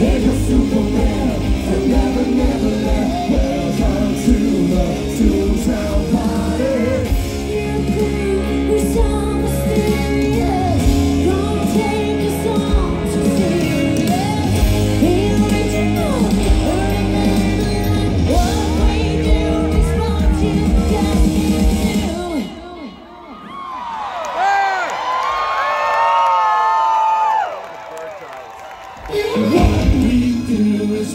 Yeah.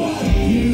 fight you.